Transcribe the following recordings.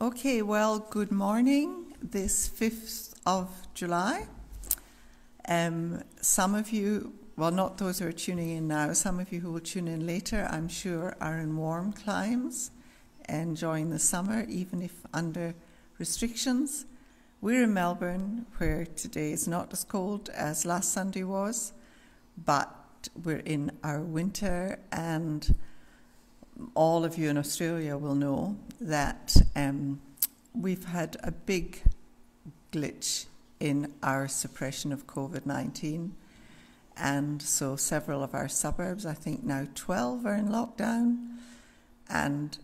Okay, well, good morning, this 5th of July. Um, some of you, well, not those who are tuning in now, some of you who will tune in later, I'm sure, are in warm climes, enjoying the summer, even if under restrictions. We're in Melbourne, where today is not as cold as last Sunday was, but we're in our winter and all of you in Australia will know that um, we've had a big glitch in our suppression of COVID 19. And so several of our suburbs, I think now 12, are in lockdown. And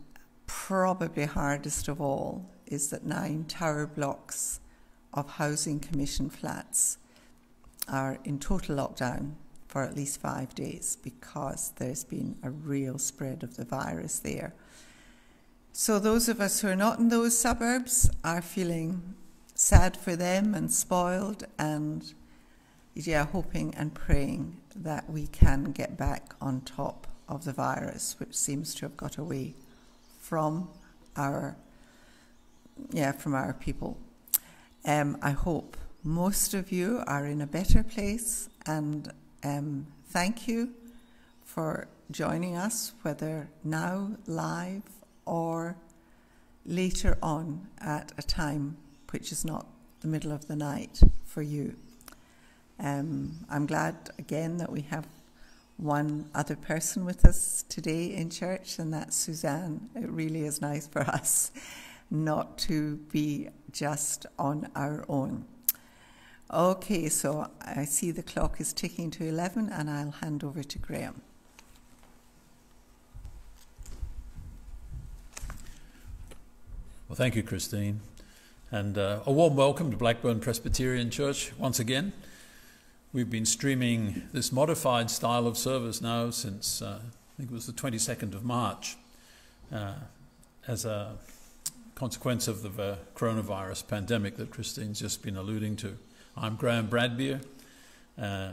probably hardest of all is that nine tower blocks of Housing Commission flats are in total lockdown for at least five days because there's been a real spread of the virus there. So, those of us who are not in those suburbs are feeling sad for them and spoiled, and yeah, hoping and praying that we can get back on top of the virus, which seems to have got away from our yeah from our people. Um, I hope most of you are in a better place and um, thank you for joining us, whether now live or later on at a time which is not the middle of the night for you. Um, I'm glad again that we have one other person with us today in church, and that's Suzanne. It really is nice for us not to be just on our own. Okay, so I see the clock is ticking to 11 and I'll hand over to Graham. Well, thank you, Christine. And uh, a warm welcome to Blackburn Presbyterian Church once again. We've been streaming this modified style of service now since uh, I think it was the 22nd of March uh, as a consequence of the uh, coronavirus pandemic that Christine's just been alluding to. I'm Graham Bradbeer. Uh,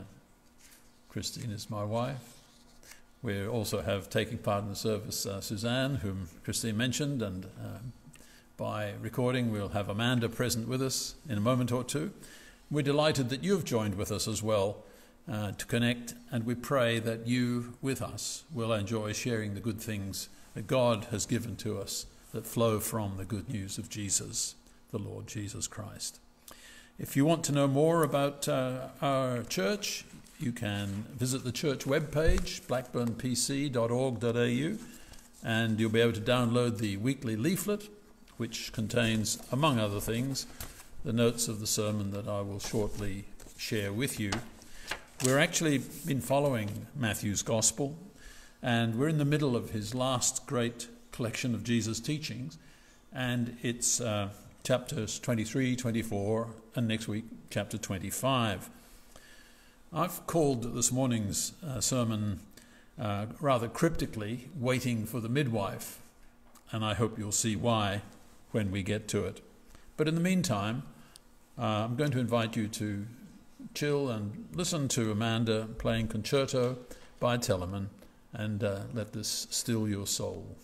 Christine is my wife. We also have taking part in the service uh, Suzanne, whom Christine mentioned, and uh, by recording we'll have Amanda present with us in a moment or two. We're delighted that you've joined with us as well uh, to connect, and we pray that you, with us, will enjoy sharing the good things that God has given to us that flow from the good news of Jesus, the Lord Jesus Christ. If you want to know more about uh, our church, you can visit the church webpage, blackburnpc.org.au, and you'll be able to download the weekly leaflet, which contains, among other things, the notes of the sermon that I will shortly share with you. We're actually been following Matthew's Gospel, and we're in the middle of his last great collection of Jesus' teachings, and it's uh, chapters 23, 24, and next week, chapter 25. I've called this morning's uh, sermon uh, rather cryptically, Waiting for the Midwife, and I hope you'll see why when we get to it. But in the meantime, uh, I'm going to invite you to chill and listen to Amanda playing concerto by Telemann and uh, let this still your soul.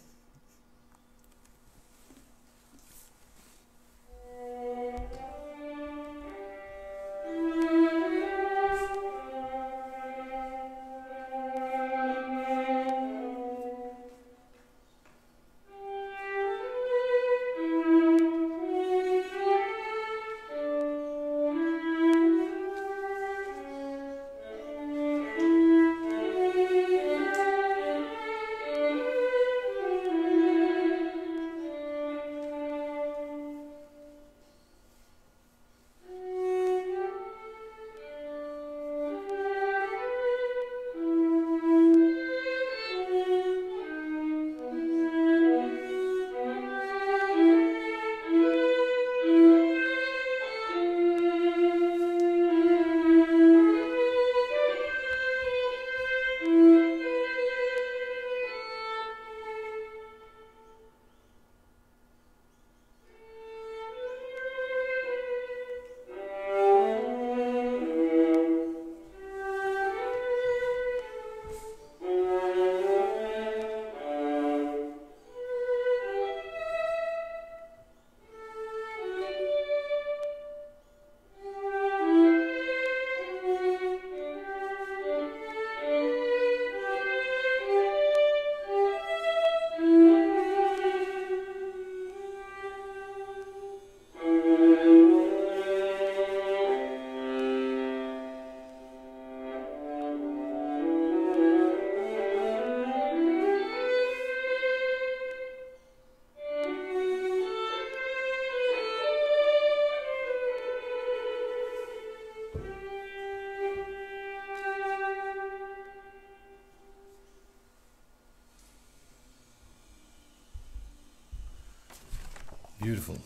Beautiful.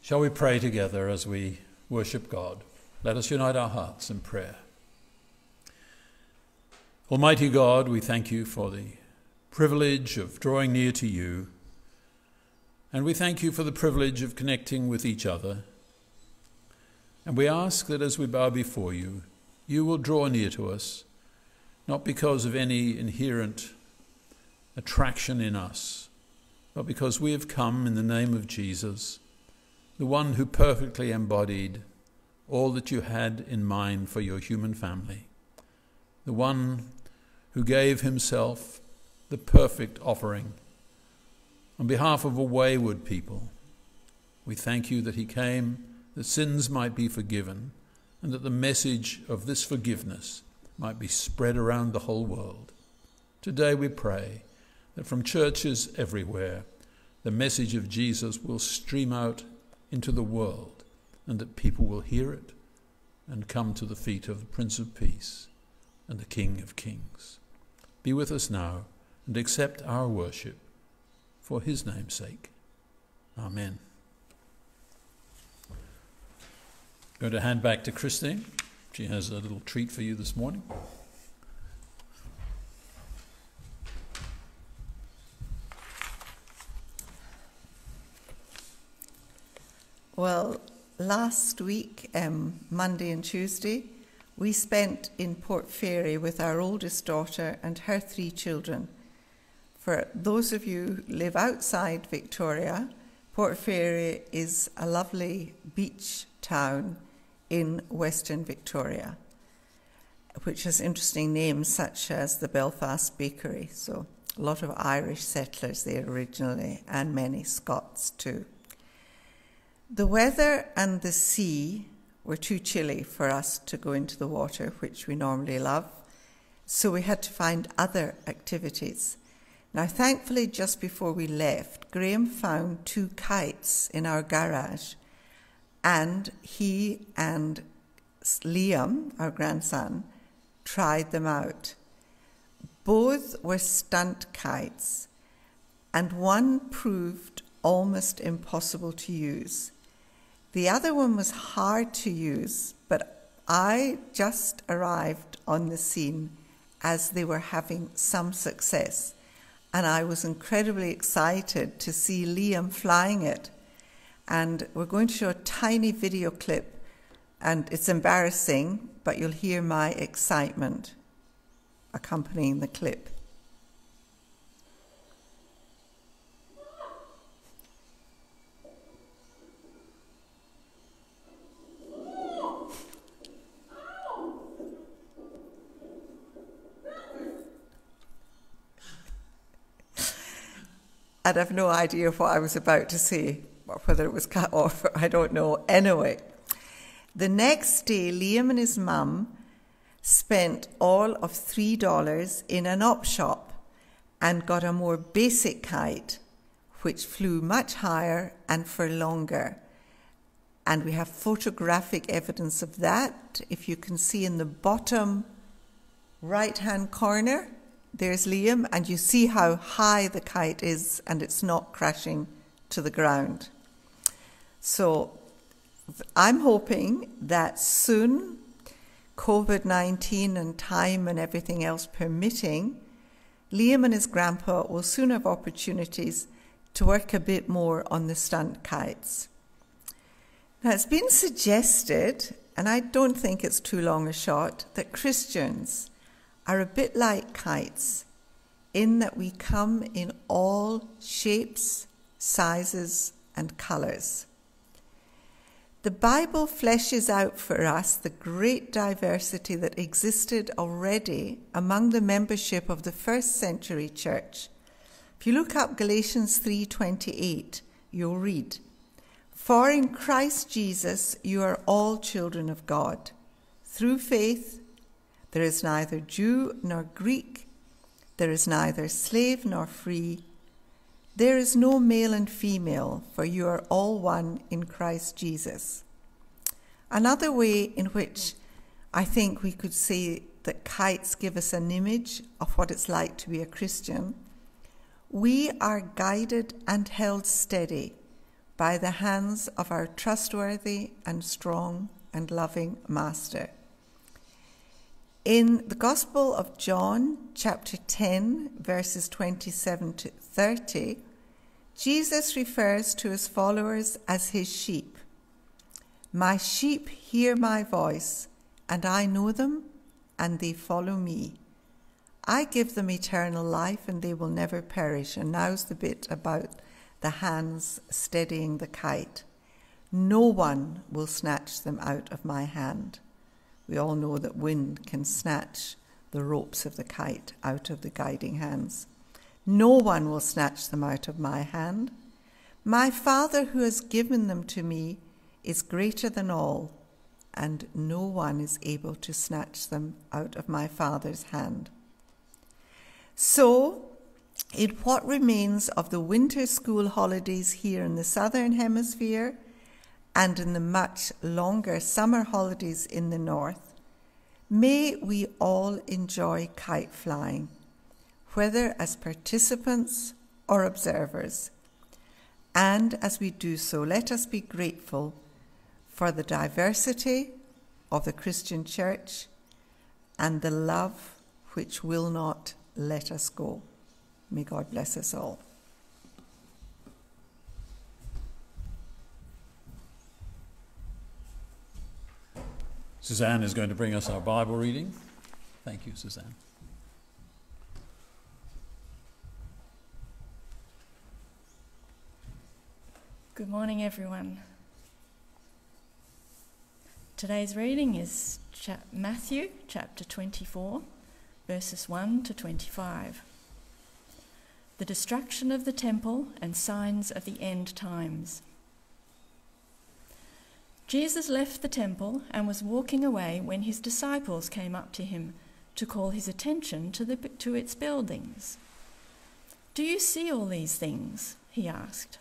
Shall we pray together as we worship God? Let us unite our hearts in prayer. Almighty God, we thank you for the privilege of drawing near to you, and we thank you for the privilege of connecting with each other. And we ask that as we bow before you, you will draw near to us, not because of any inherent attraction in us but because we have come in the name of Jesus, the one who perfectly embodied all that you had in mind for your human family, the one who gave himself the perfect offering on behalf of a wayward people. We thank you that he came that sins might be forgiven and that the message of this forgiveness might be spread around the whole world. Today we pray that from churches everywhere, the message of Jesus will stream out into the world and that people will hear it and come to the feet of the Prince of Peace and the King of Kings. Be with us now and accept our worship for his name's sake. Amen. I'm going to hand back to Christine. She has a little treat for you this morning. Well, last week, um, Monday and Tuesday, we spent in Port Fairy with our oldest daughter and her three children. For those of you who live outside Victoria, Port Fairy is a lovely beach town in Western Victoria, which has interesting names such as the Belfast Bakery. So, a lot of Irish settlers there originally, and many Scots too. The weather and the sea were too chilly for us to go into the water, which we normally love, so we had to find other activities. Now, thankfully, just before we left, Graham found two kites in our garage, and he and Liam, our grandson, tried them out. Both were stunt kites, and one proved almost impossible to use. The other one was hard to use, but I just arrived on the scene as they were having some success. And I was incredibly excited to see Liam flying it. And we're going to show a tiny video clip, and it's embarrassing, but you'll hear my excitement accompanying the clip. And I've no idea what I was about to say, whether it was cut off, I don't know. Anyway, the next day, Liam and his mum spent all of $3 in an op shop and got a more basic kite, which flew much higher and for longer. And we have photographic evidence of that. If you can see in the bottom right hand corner, there's Liam, and you see how high the kite is, and it's not crashing to the ground. So I'm hoping that soon, COVID 19 and time and everything else permitting, Liam and his grandpa will soon have opportunities to work a bit more on the stunt kites. Now, it's been suggested, and I don't think it's too long a shot, that Christians are a bit like kites in that we come in all shapes, sizes, and colours. The Bible fleshes out for us the great diversity that existed already among the membership of the first century church. If you look up Galatians 3:28, you'll read, "For in Christ Jesus you are all children of God, through faith there is neither Jew nor Greek, there is neither slave nor free. There is no male and female, for you are all one in Christ Jesus. Another way in which I think we could say that kites give us an image of what it's like to be a Christian we are guided and held steady by the hands of our trustworthy and strong and loving Master. In the Gospel of John, chapter 10, verses 27 to 30, Jesus refers to his followers as his sheep. My sheep hear my voice, and I know them, and they follow me. I give them eternal life, and they will never perish. And now's the bit about the hands steadying the kite. No one will snatch them out of my hand. We all know that wind can snatch the ropes of the kite out of the guiding hands. No one will snatch them out of my hand. My Father who has given them to me is greater than all, and no one is able to snatch them out of my Father's hand. So, in what remains of the winter school holidays here in the southern hemisphere and in the much longer summer holidays in the north, may we all enjoy kite flying whether as participants or observers. And as we do so, let us be grateful for the diversity of the Christian church and the love which will not let us go. May God bless us all. Suzanne is going to bring us our Bible reading. Thank you, Suzanne. Good morning, everyone. Today's reading is Matthew chapter 24, verses 1 to 25. The destruction of the temple and signs of the end times. Jesus left the temple and was walking away when his disciples came up to him to call his attention to, the, to its buildings. Do you see all these things? He asked.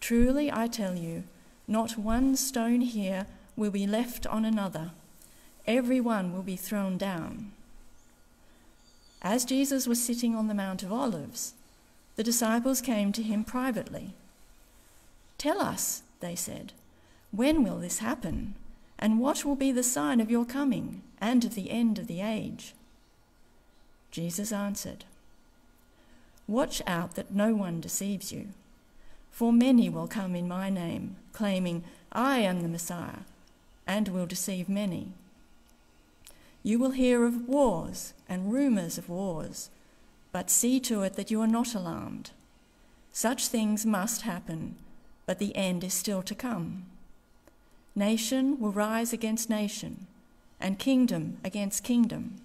Truly I tell you, not one stone here will be left on another, every one will be thrown down. As Jesus was sitting on the Mount of Olives, the disciples came to him privately. Tell us, they said, when will this happen? And what will be the sign of your coming and of the end of the age? Jesus answered, Watch out that no one deceives you. For many will come in my name, claiming, I am the Messiah, and will deceive many. You will hear of wars and rumours of wars, but see to it that you are not alarmed. Such things must happen, but the end is still to come. Nation will rise against nation, and kingdom against kingdom.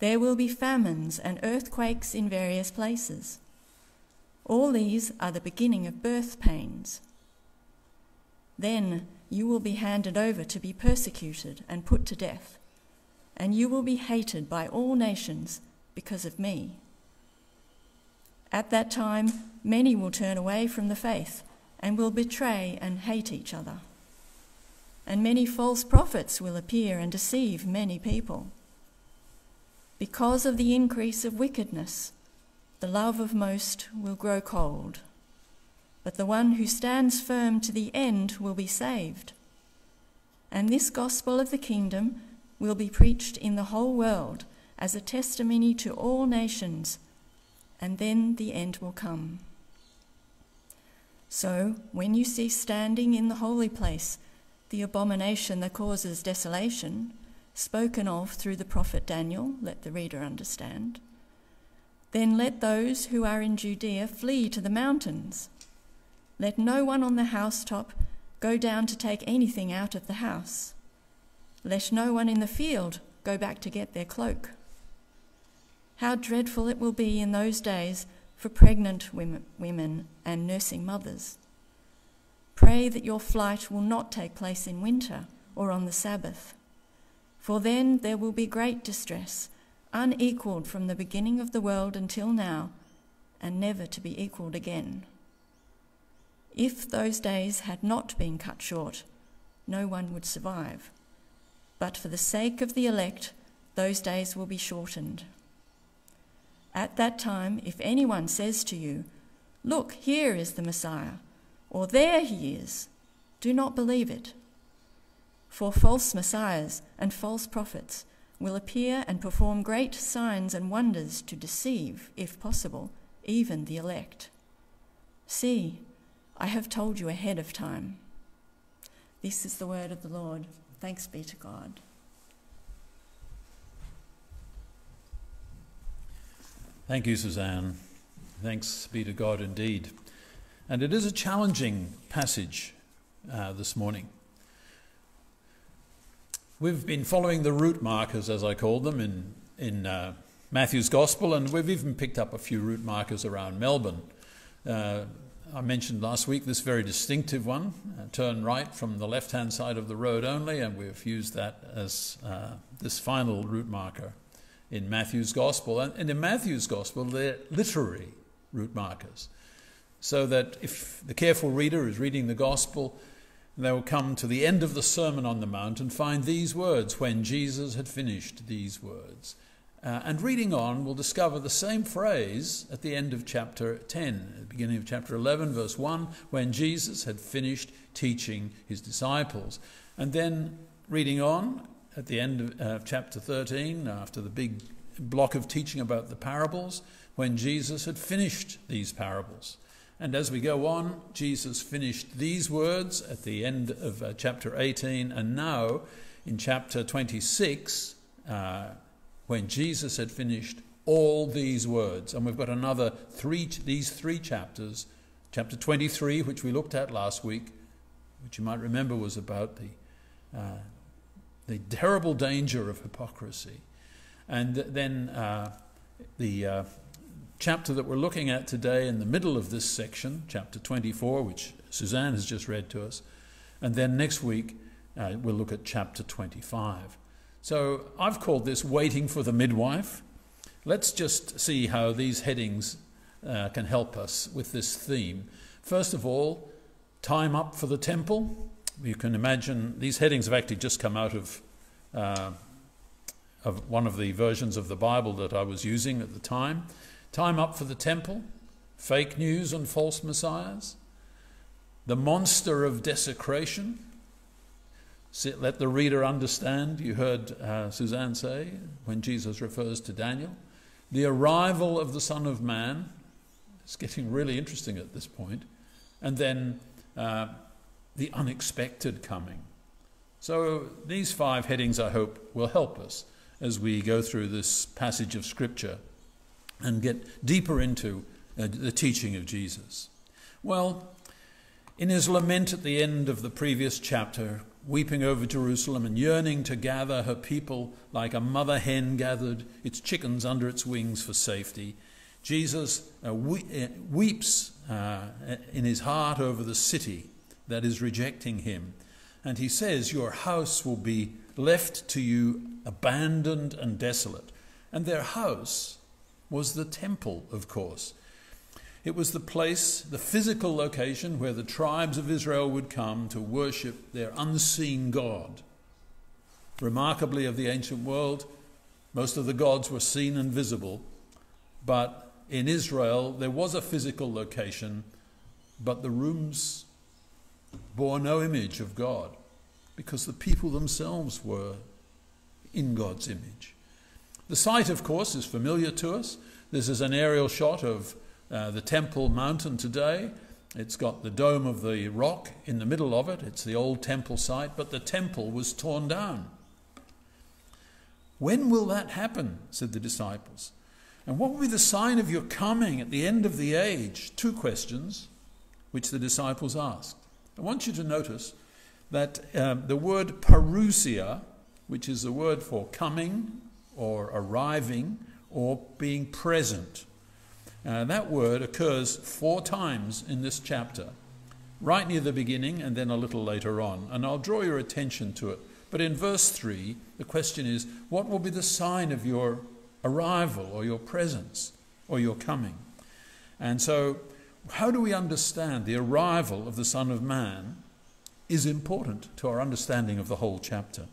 There will be famines and earthquakes in various places. All these are the beginning of birth pains. Then you will be handed over to be persecuted and put to death, and you will be hated by all nations because of me. At that time, many will turn away from the faith and will betray and hate each other. And many false prophets will appear and deceive many people. Because of the increase of wickedness, the love of most will grow cold, but the one who stands firm to the end will be saved. And this gospel of the kingdom will be preached in the whole world as a testimony to all nations, and then the end will come. So, when you see standing in the holy place the abomination that causes desolation, spoken of through the prophet Daniel, let the reader understand, then let those who are in Judea flee to the mountains. Let no one on the housetop go down to take anything out of the house. Let no one in the field go back to get their cloak. How dreadful it will be in those days for pregnant women, women and nursing mothers. Pray that your flight will not take place in winter or on the Sabbath, for then there will be great distress unequalled from the beginning of the world until now, and never to be equalled again. If those days had not been cut short, no one would survive. But for the sake of the elect, those days will be shortened. At that time, if anyone says to you, Look, here is the Messiah, or there he is, do not believe it. For false messiahs and false prophets will appear and perform great signs and wonders to deceive, if possible, even the elect. See, I have told you ahead of time. This is the word of the Lord. Thanks be to God. Thank you, Suzanne. Thanks be to God indeed. And it is a challenging passage uh, this morning. We've been following the route markers, as I call them, in, in uh, Matthew's Gospel, and we've even picked up a few route markers around Melbourne. Uh, I mentioned last week this very distinctive one uh, turn right from the left hand side of the road only, and we've used that as uh, this final route marker in Matthew's Gospel. And, and in Matthew's Gospel, they're literary route markers. So that if the careful reader is reading the Gospel, they will come to the end of the Sermon on the Mount and find these words when Jesus had finished these words. Uh, and reading on, we'll discover the same phrase at the end of chapter 10, at the beginning of chapter 11, verse 1, when Jesus had finished teaching his disciples. And then reading on at the end of uh, chapter 13, after the big block of teaching about the parables, when Jesus had finished these parables. And as we go on, Jesus finished these words at the end of uh, chapter 18, and now in chapter 26, uh, when Jesus had finished all these words. And we've got another three, these three chapters chapter 23, which we looked at last week, which you might remember was about the, uh, the terrible danger of hypocrisy. And then uh, the uh, chapter that we're looking at today in the middle of this section, chapter 24, which Suzanne has just read to us. And then next week, uh, we'll look at chapter 25. So I've called this Waiting for the Midwife. Let's just see how these headings uh, can help us with this theme. First of all, time up for the temple. You can imagine these headings have actually just come out of, uh, of one of the versions of the Bible that I was using at the time. Time up for the temple, fake news and false messiahs, the monster of desecration. Let the reader understand, you heard uh, Suzanne say when Jesus refers to Daniel. The arrival of the Son of Man. It's getting really interesting at this point. And then uh, the unexpected coming. So these five headings, I hope, will help us as we go through this passage of Scripture and get deeper into uh, the teaching of Jesus? Well, in his lament at the end of the previous chapter, weeping over Jerusalem and yearning to gather her people like a mother hen gathered its chickens under its wings for safety, Jesus uh, we, uh, weeps uh, in his heart over the city that is rejecting him. And he says, Your house will be left to you abandoned and desolate. And their house was the temple, of course. It was the place, the physical location where the tribes of Israel would come to worship their unseen God. Remarkably, of the ancient world, most of the gods were seen and visible, but in Israel there was a physical location, but the rooms bore no image of God because the people themselves were in God's image. The site, of course, is familiar to us. This is an aerial shot of uh, the Temple Mountain today. It's got the dome of the rock in the middle of it. It's the old temple site, but the temple was torn down. When will that happen? said the disciples. And what will be the sign of your coming at the end of the age? Two questions which the disciples asked. I want you to notice that um, the word parousia, which is the word for coming or arriving or being present. Uh, that word occurs four times in this chapter, right near the beginning and then a little later on. And I'll draw your attention to it. But in verse 3, the question is what will be the sign of your arrival or your presence or your coming? And so, how do we understand the arrival of the Son of Man is important to our understanding of the whole chapter.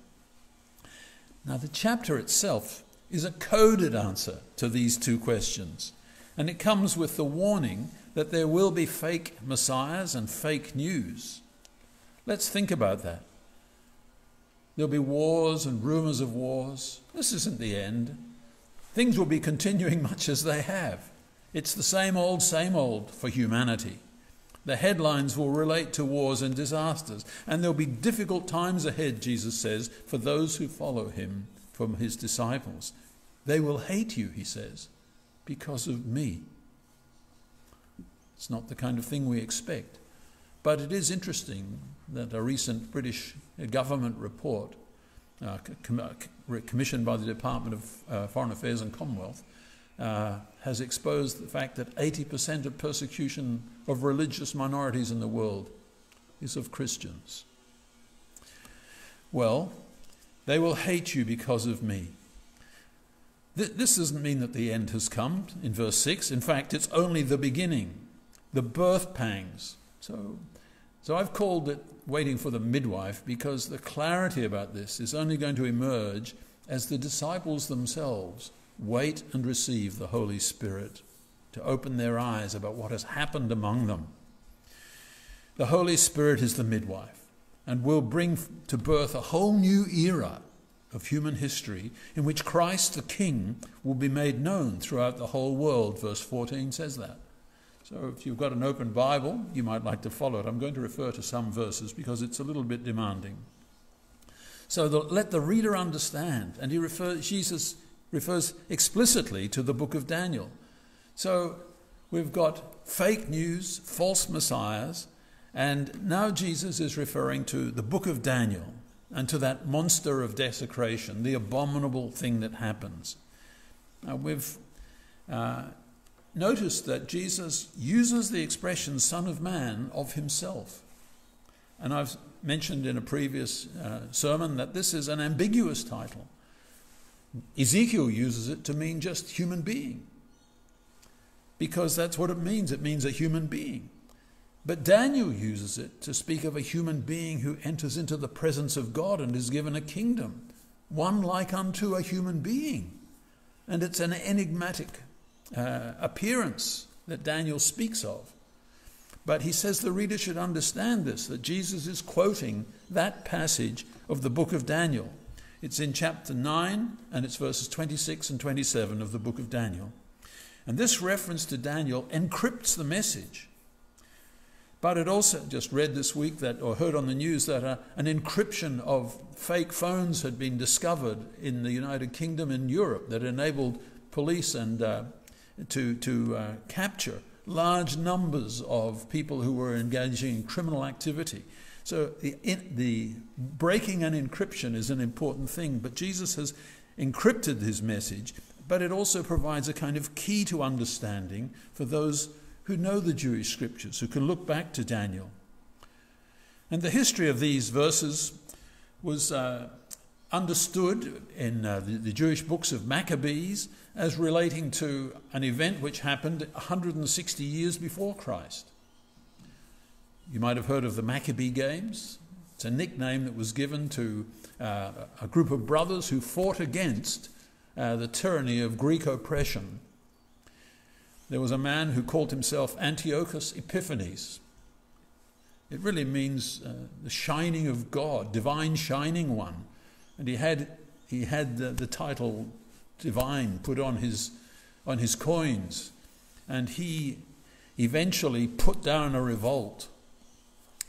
Now, the chapter itself is a coded answer to these two questions, and it comes with the warning that there will be fake messiahs and fake news. Let's think about that. There'll be wars and rumors of wars. This isn't the end. Things will be continuing much as they have. It's the same old, same old for humanity. The headlines will relate to wars and disasters, and there'll be difficult times ahead, Jesus says, for those who follow him, from his disciples. They will hate you, he says, because of me. It's not the kind of thing we expect. But it is interesting that a recent British government report, uh, com- commissioned by the Department of uh, Foreign Affairs and Commonwealth, uh, has exposed the fact that 80% of persecution of religious minorities in the world is of Christians. Well, they will hate you because of me. Th- this doesn't mean that the end has come in verse 6. In fact, it's only the beginning, the birth pangs. So, so I've called it waiting for the midwife because the clarity about this is only going to emerge as the disciples themselves wait and receive the Holy Spirit to open their eyes about what has happened among them. The Holy Spirit is the midwife and will bring to birth a whole new era of human history in which Christ the King will be made known throughout the whole world. Verse 14 says that. So if you've got an open Bible, you might like to follow it. I'm going to refer to some verses because it's a little bit demanding. So the, let the reader understand. And he refers, Jesus refers explicitly to the book of Daniel. So we've got fake news, false messiahs, and now Jesus is referring to the book of Daniel and to that monster of desecration, the abominable thing that happens. Now we've uh, noticed that Jesus uses the expression Son of Man of himself. And I've mentioned in a previous uh, sermon that this is an ambiguous title. Ezekiel uses it to mean just human being, because that's what it means. It means a human being. But Daniel uses it to speak of a human being who enters into the presence of God and is given a kingdom, one like unto a human being. And it's an enigmatic uh, appearance that Daniel speaks of. But he says the reader should understand this that Jesus is quoting that passage of the book of Daniel. It's in chapter 9 and it's verses 26 and 27 of the book of Daniel. And this reference to Daniel encrypts the message but it also just read this week that, or heard on the news that uh, an encryption of fake phones had been discovered in the United Kingdom and Europe that enabled police and uh, to to uh, capture large numbers of people who were engaging in criminal activity. So the, in, the breaking an encryption is an important thing, but Jesus has encrypted his message, but it also provides a kind of key to understanding for those who know the Jewish scriptures, who can look back to Daniel. And the history of these verses was uh, understood in uh, the, the, Jewish books of Maccabees as relating to an event which happened 160 years before Christ. You might have heard of the Maccabee Games. It's a nickname that was given to uh, a group of brothers who fought against uh, the tyranny of Greek oppression there was a man who called himself Antiochus Epiphanes. It really means uh, the shining of God, divine shining one. And he had, he had the, the title divine put on his, on his coins. And he eventually put down a revolt.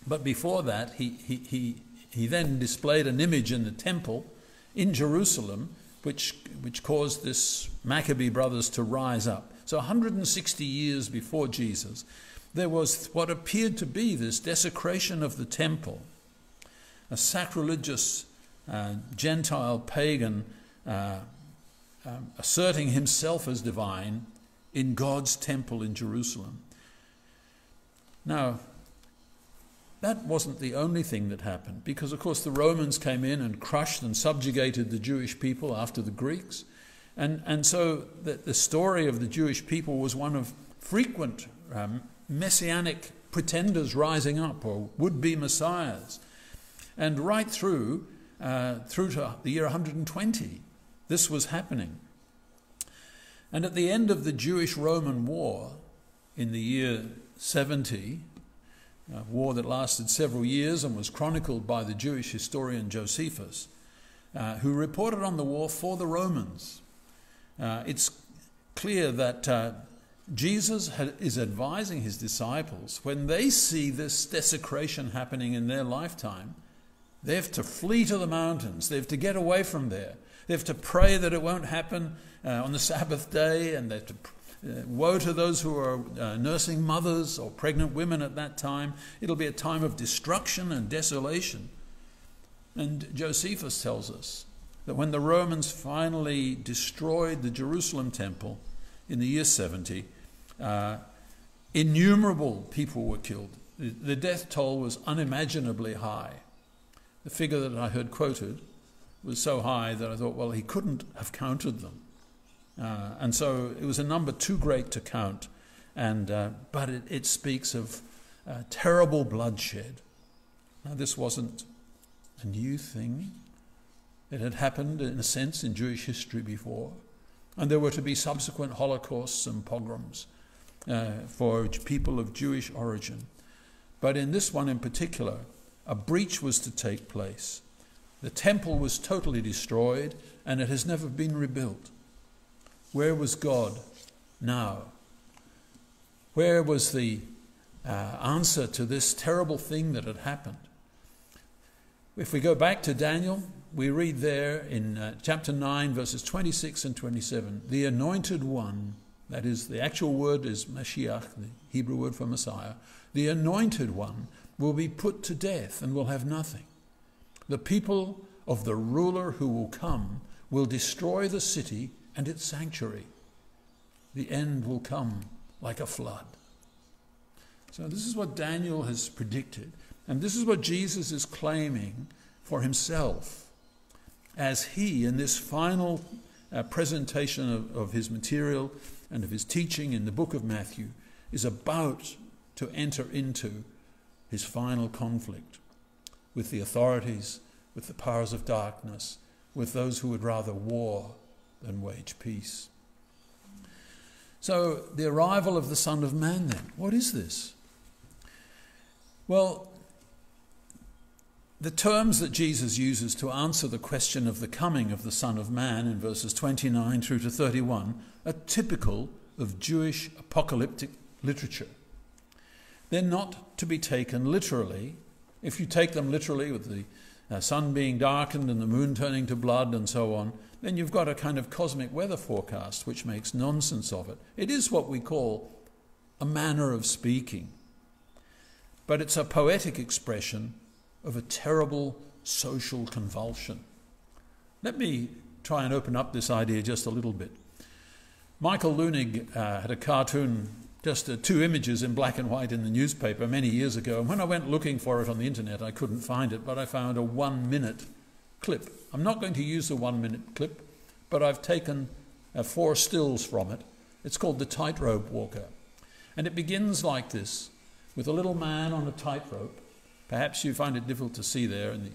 But before that, he, he, he, he then displayed an image in the temple in Jerusalem, which, which caused this Maccabee brothers to rise up. So 160 years before Jesus, there was what appeared to be this desecration of the temple, a sacrilegious uh, Gentile pagan uh, um, asserting himself as divine in God's temple in Jerusalem. Now, that wasn't the only thing that happened, because of course the Romans came in and crushed and subjugated the Jewish people after the Greeks. And, and so the, the story of the Jewish people was one of frequent um, messianic pretenders rising up or would be messiahs. And right through, uh, through to the year 120, this was happening. And at the end of the Jewish Roman War, in the year 70, a war that lasted several years and was chronicled by the Jewish historian Josephus, uh, who reported on the war for the Romans. Uh, it's clear that uh, Jesus is advising his disciples when they see this desecration happening in their lifetime, they have to flee to the mountains, they have to get away from there, they have to pray that it won't happen uh, on the Sabbath day, and they have to. Uh, woe to those who are uh, nursing mothers or pregnant women at that time. It'll be a time of destruction and desolation. And Josephus tells us that when the Romans finally destroyed the Jerusalem temple in the year 70, uh, innumerable people were killed. The, death toll was unimaginably high. The figure that I heard quoted was so high that I thought, well, he couldn't have counted them. Uh, and so it was a number too great to count. And, uh, but it, it, speaks of terrible bloodshed. Now, this wasn't a new thing. It had happened, in a sense, in Jewish history before. And there were to be subsequent holocausts and pogroms uh, for people of Jewish origin. But in this one in particular, a breach was to take place. The temple was totally destroyed and it has never been rebuilt. Where was God now? Where was the uh, answer to this terrible thing that had happened? If we go back to Daniel, we read there in uh, chapter 9, verses 26 and 27 the anointed one, that is, the actual word is Mashiach, the Hebrew word for Messiah, the anointed one will be put to death and will have nothing. The people of the ruler who will come will destroy the city and its sanctuary. The end will come like a flood. So, this is what Daniel has predicted. And this is what Jesus is claiming for himself as he, in this final uh, presentation of, of his material and of his teaching in the book of Matthew, is about to enter into his final conflict with the authorities, with the powers of darkness, with those who would rather war than wage peace. So, the arrival of the Son of Man, then, what is this? Well, the terms that Jesus uses to answer the question of the coming of the Son of Man in verses 29 through to 31 are typical of Jewish apocalyptic literature. They're not to be taken literally. If you take them literally, with the uh, sun being darkened and the moon turning to blood and so on, then you've got a kind of cosmic weather forecast which makes nonsense of it. It is what we call a manner of speaking, but it's a poetic expression of a terrible social convulsion. Let me try and open up this idea just a little bit. Michael Leunig uh, had a cartoon, just uh, two images in black and white in the newspaper many years ago. And when I went looking for it on the internet, I couldn't find it, but I found a one minute clip. I'm not going to use the one minute clip, but I've taken uh, four stills from it. It's called The Tightrope Walker. And it begins like this with a little man on a tightrope Perhaps you find it difficult to see there. The,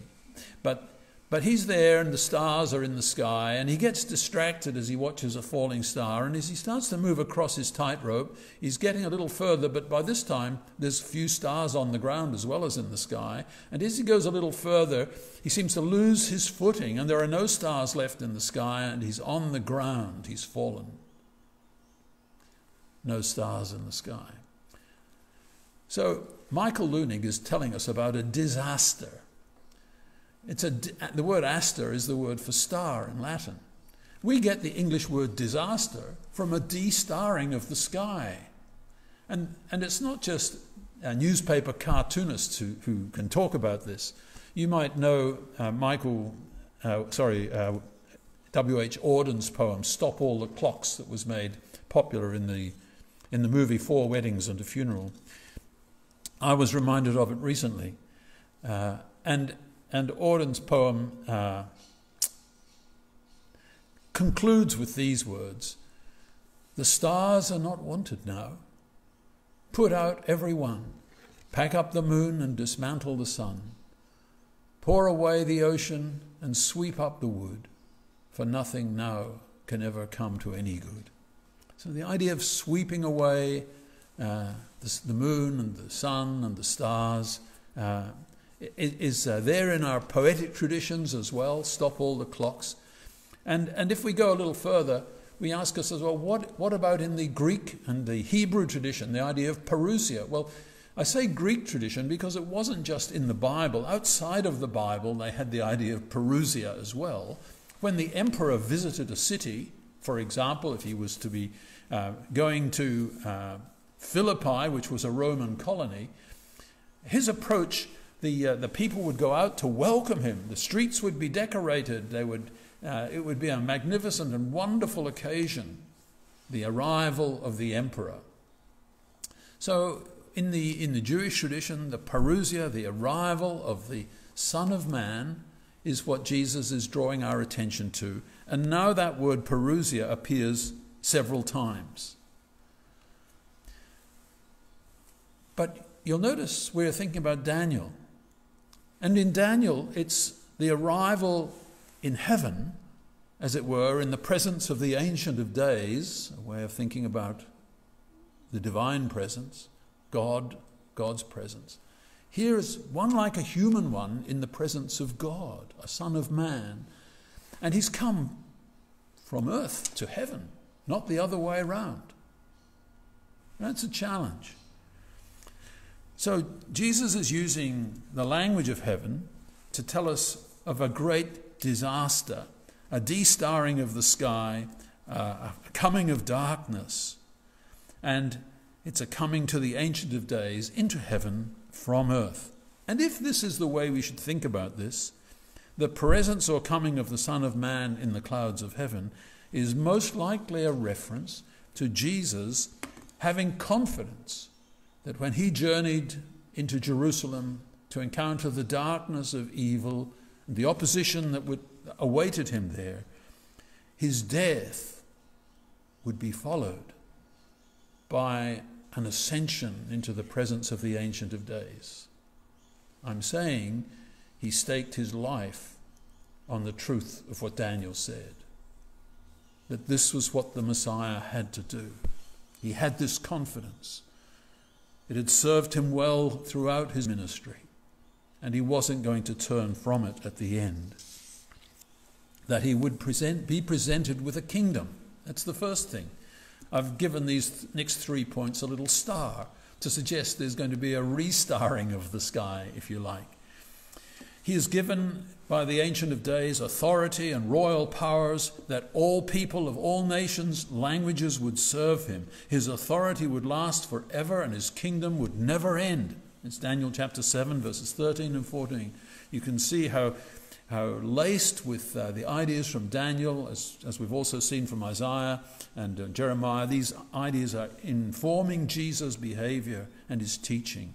but, but he's there and the stars are in the sky and he gets distracted as he watches a falling star. And as he starts to move across his tightrope, he's getting a little further, but by this time there's few stars on the ground as well as in the sky. And as he goes a little further, he seems to lose his footing and there are no stars left in the sky and he's on the ground. He's fallen. No stars in the sky. So Michael Leunig is telling us about a disaster. It's a, the word aster is the word for star in Latin. We get the English word disaster from a de-starring of the sky. And, and it's not just a newspaper cartoonists who, who can talk about this. You might know uh, Michael, uh, sorry, uh, W.H. Auden's poem, Stop All the Clocks, that was made popular in the, in the movie Four Weddings and a Funeral. I was reminded of it recently. Uh, and, and Auden's poem uh, concludes with these words The stars are not wanted now. Put out every one. Pack up the moon and dismantle the sun. Pour away the ocean and sweep up the wood, for nothing now can ever come to any good. So the idea of sweeping away uh, the, the, moon and the sun and the stars, uh, is uh, there in our poetic traditions as well. Stop all the clocks. And, and if we go a little further, we ask ourselves, well, what, what about in the Greek and the Hebrew tradition, the idea of parousia? Well, I say Greek tradition because it wasn't just in the Bible. Outside of the Bible, they had the idea of parousia as well. When the emperor visited a city, for example, if he was to be uh, going to uh, Philippi, which was a Roman colony, his approach, the, uh, the people would go out to welcome him. The streets would be decorated. They would, uh, it would be a magnificent and wonderful occasion, the arrival of the emperor. So, in the, in the Jewish tradition, the parousia, the arrival of the Son of Man, is what Jesus is drawing our attention to. And now that word parousia appears several times. But you'll notice we're thinking about Daniel. And in Daniel, it's the arrival in heaven, as it were, in the presence of the Ancient of Days, a way of thinking about the divine presence, God, God's presence. Here is one like a human one in the presence of God, a Son of Man. And he's come from earth to heaven, not the other way around. That's a challenge. So Jesus is using the language of heaven to tell us of a great disaster, a de-starring of the sky, uh, a coming of darkness. And it's a coming to the Ancient of Days into heaven from earth. And if this is the way we should think about this, the presence or coming of the Son of Man in the clouds of heaven is most likely a reference to Jesus having confidence that when he journeyed into Jerusalem to encounter the darkness of evil and the opposition that would, awaited him there, his death would be followed by an ascension into the presence of the Ancient of Days. I'm saying he staked his life on the truth of what Daniel said that this was what the Messiah had to do. He had this confidence. It had served him well throughout his ministry, and he wasn't going to turn from it at the end. That he would present, be presented with a kingdom. That's the first thing. I've given these next three points a little star to suggest there's going to be a restarring of the sky, if you like. He is given by the Ancient of Days authority and royal powers that all people of all nations, languages would serve him. His authority would last forever and his kingdom would never end. It's Daniel chapter 7, verses 13 and 14. You can see how how laced with uh, the ideas from Daniel, as, as we've also seen from Isaiah and uh, Jeremiah, these ideas are informing Jesus' behavior and his teaching.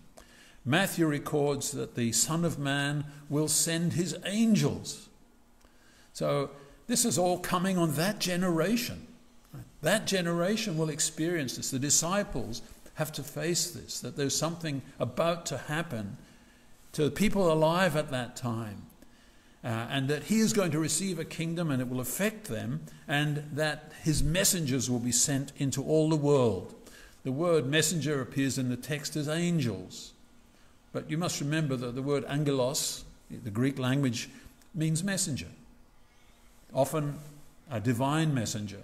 Matthew records that the Son of Man will send his angels. So, this is all coming on that generation. That generation will experience this. The disciples have to face this, that there's something about to happen to the people alive at that time uh, and that he is going to receive a kingdom and it will affect them, and that his messengers will be sent into all the world. The word messenger appears in the text as angels. But you must remember that the word angelos, the Greek language, means messenger, often a divine messenger.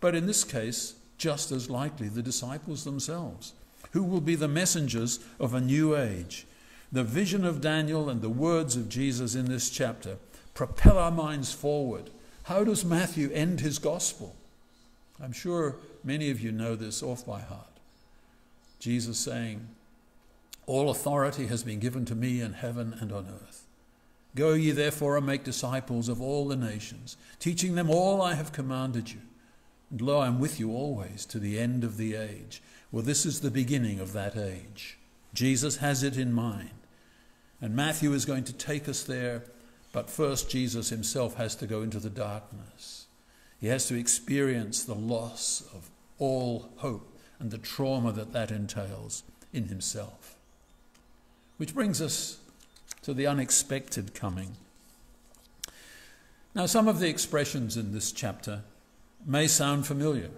But in this case, just as likely the disciples themselves, who will be the messengers of a new age the vision of Daniel and the words of Jesus in this chapter propel our minds forward. How does Matthew end his gospel? I'm sure many of you know this off by heart. Jesus saying, All authority has been given to me in heaven and on earth. Go ye therefore and make disciples of all the nations, teaching them all I have commanded you. And lo, I am with you always to the end of the age. Well, this is the beginning of that age. Jesus has it in mind. And Matthew is going to take us there, but first, Jesus himself has to go into the darkness. He has to experience the loss of all hope and the trauma that that entails in himself. Which brings us to the unexpected coming. Now, some of the expressions in this chapter may sound familiar.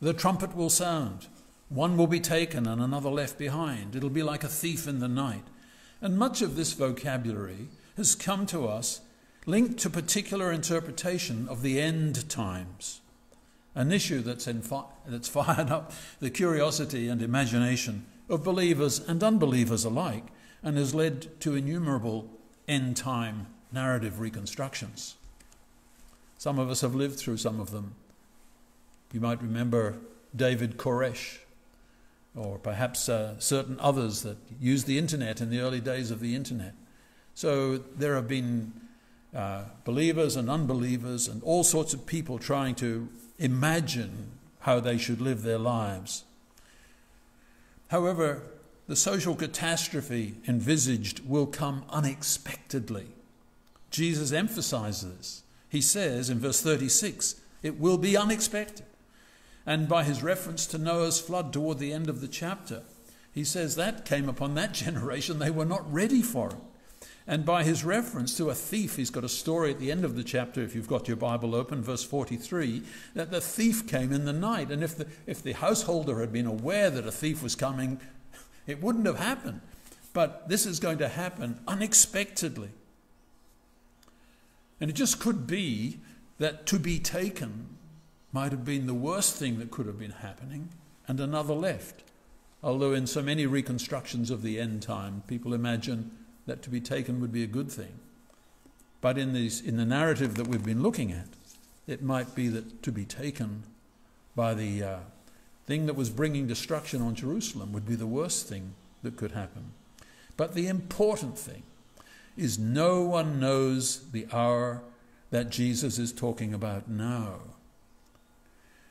The trumpet will sound, One will be taken and another left behind. It'll be like a thief in the night. And much of this vocabulary has come to us linked to particular interpretation of the end times, an issue that's, that's fired up the curiosity and imagination of believers and unbelievers alike and has led to innumerable end time narrative reconstructions. Some of us have lived through some of them. You might remember David Koresh, or perhaps uh, certain others that used the internet in the early days of the internet. So there have been uh, believers and unbelievers and all sorts of people trying to imagine how they should live their lives. However, the social catastrophe envisaged will come unexpectedly. Jesus emphasizes this. He says in verse 36, it will be unexpected. And by his reference to Noah's flood toward the end of the chapter, he says that came upon that generation. They were not ready for it. And by his reference to a thief, he's got a story at the end of the chapter, if you've got your Bible open, verse 43, that the thief came in the night. And if the, if the householder had been aware that a thief was coming, it wouldn't have happened. But this is going to happen unexpectedly. And it just could be that to be taken might have been the worst thing that could have been happening, and another left. Although, in so many reconstructions of the end time, people imagine that to be taken would be a good thing. But in, these, in the narrative that we've been looking at, it might be that to be taken by the uh, thing that was bringing destruction on Jerusalem would be the worst thing that could happen. But the important thing is no one knows the hour that Jesus is talking about now.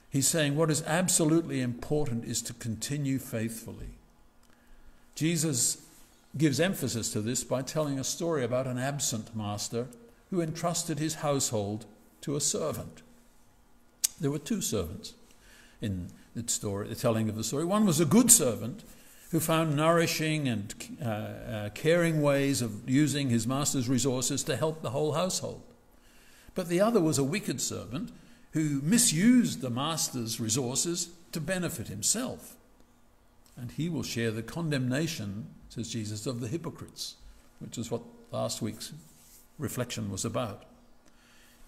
He's saying what is absolutely important is to continue faithfully. Jesus gives emphasis to this by telling a story about an absent master who entrusted his household to a servant. There were two servants in the story, the telling of the story. One was a good servant who found nourishing and uh, uh, caring ways of using his master's resources to help the whole household. But the other was a wicked servant who misused the master's resources to benefit himself. And he will share the condemnation, says Jesus, of the hypocrites, which is what last week's reflection was about.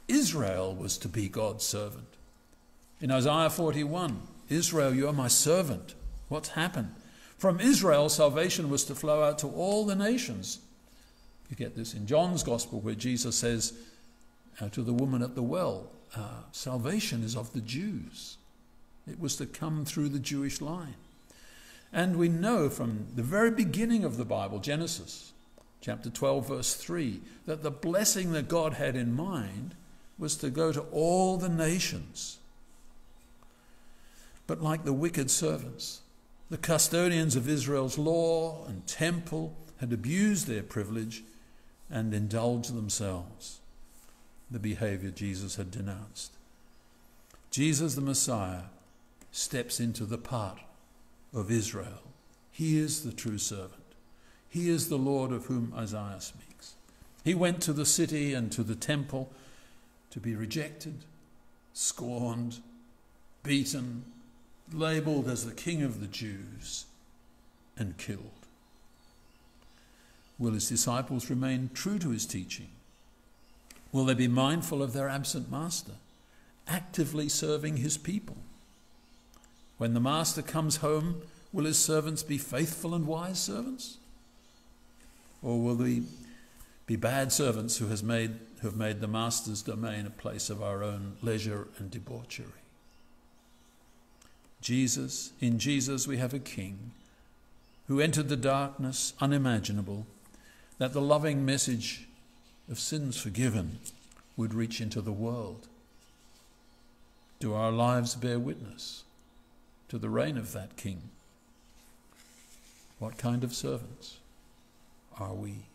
Israel was to be God's servant. In Isaiah 41, Israel, you are my servant. What's happened? From Israel, salvation was to flow out to all the nations. You get this in John's Gospel, where Jesus says uh, to the woman at the well, uh, Salvation is of the Jews. It was to come through the Jewish line. And we know from the very beginning of the Bible, Genesis chapter 12, verse 3, that the blessing that God had in mind was to go to all the nations. But like the wicked servants, the custodians of Israel's law and temple had abused their privilege and indulged themselves, the behavior Jesus had denounced. Jesus the Messiah steps into the part of Israel. He is the true servant. He is the Lord of whom Isaiah speaks. He went to the city and to the temple to be rejected, scorned, beaten, labeled as the King of the Jews, and killed. Will his disciples remain true to his teaching? Will they be mindful of their absent master, actively serving his people? When the master comes home, will his servants be faithful and wise servants? Or will they be bad servants who, has made, who have made the master's domain a place of our own leisure and debauchery? Jesus, in Jesus, we have a king who entered the darkness unimaginable, that the loving message of sins forgiven would reach into the world. Do our lives bear witness to the reign of that king? What kind of servants are we?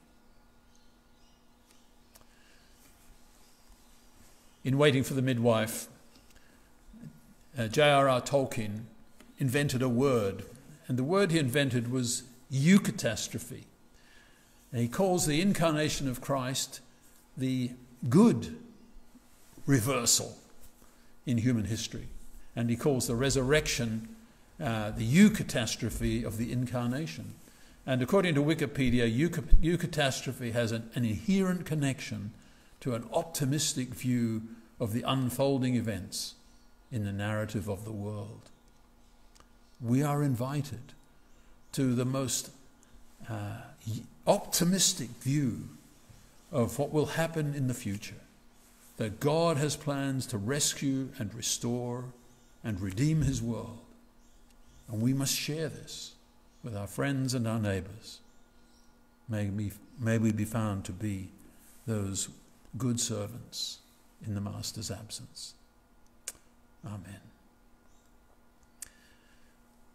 In waiting for the midwife, uh, J.R.R. Tolkien invented a word, and the word he invented was eucatastrophe. And he calls the incarnation of Christ the good reversal in human history. And he calls the resurrection uh, the eucatastrophe of the incarnation. And according to Wikipedia, eucatastrophe has an, an inherent connection to an optimistic view of the unfolding events in the narrative of the world. We are invited to the most uh, optimistic view of what will happen in the future. That God has plans to rescue and restore and redeem his world. And we must share this with our friends and our neighbors. May we, may we be found to be those good servants in the Master's absence. Amen.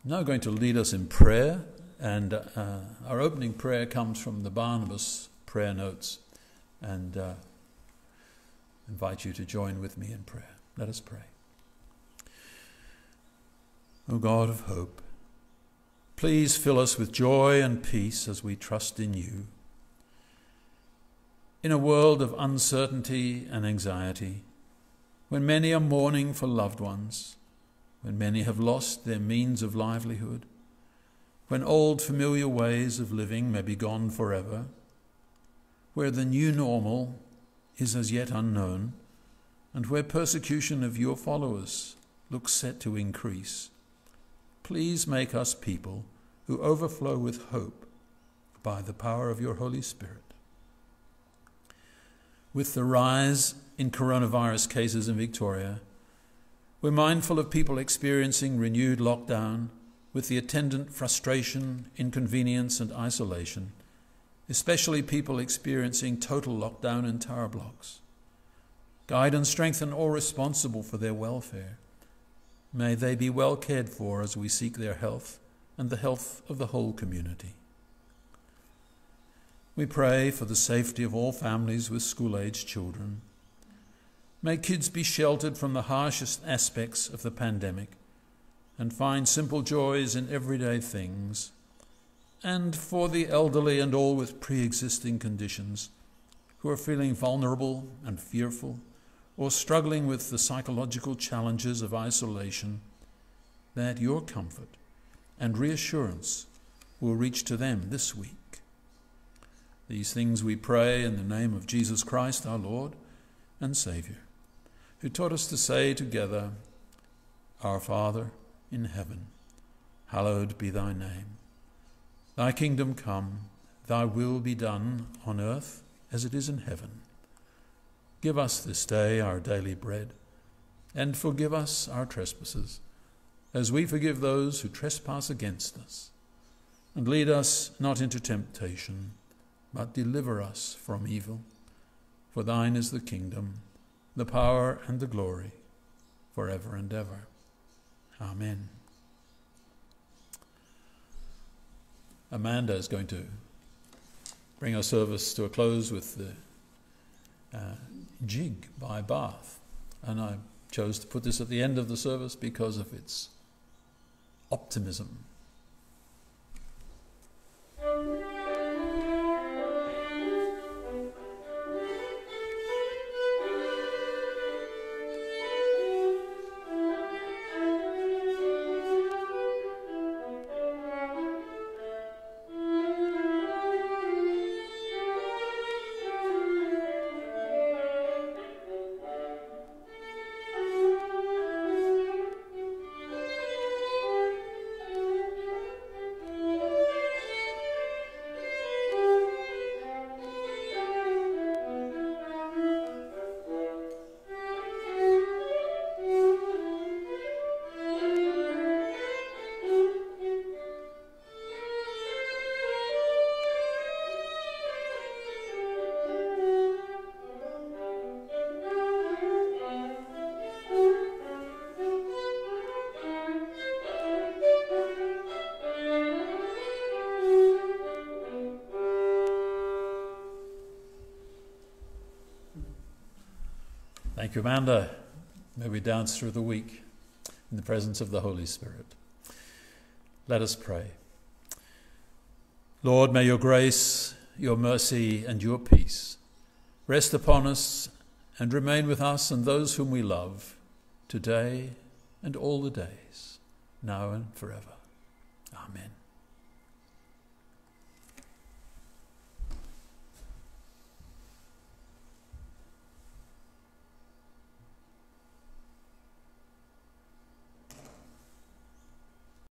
Now going to lead us in prayer, and uh, our opening prayer comes from the Barnabas prayer notes, and uh, invite you to join with me in prayer. Let us pray. O God of hope, please fill us with joy and peace as we trust in you. In a world of uncertainty and anxiety, when many are mourning for loved ones, when many have lost their means of livelihood, when old familiar ways of living may be gone forever, where the new normal is as yet unknown, and where persecution of your followers looks set to increase, please make us people who overflow with hope by the power of your Holy Spirit. With the rise in coronavirus cases in Victoria, we're mindful of people experiencing renewed lockdown with the attendant frustration, inconvenience, and isolation, especially people experiencing total lockdown in tower blocks. Guide and strengthen all responsible for their welfare. May they be well cared for as we seek their health and the health of the whole community. We pray for the safety of all families with school aged children May kids be sheltered from the harshest aspects of the pandemic and find simple joys in everyday things. And for the elderly and all with pre existing conditions who are feeling vulnerable and fearful or struggling with the psychological challenges of isolation, that your comfort and reassurance will reach to them this week. These things we pray in the name of Jesus Christ our Lord and Saviour who taught us to say together, Our Father in heaven, hallowed be thy name. Thy kingdom come, thy will be done on earth as it is in heaven. Give us this day our daily bread, and forgive us our trespasses, as we forgive those who trespass against us. And lead us not into temptation, but deliver us from evil. For thine is the kingdom the power and the glory forever and ever. Amen. Amanda is going to bring our service to a close with the uh, jig by Bach. And I chose to put this at the end of the service because of its optimism. Thank you, Amanda. May we dance through the week in the presence of the Holy Spirit. Let us pray. Lord, may your grace, your mercy, and your peace rest upon us and remain with us and those whom we love today and all the days. now and forever.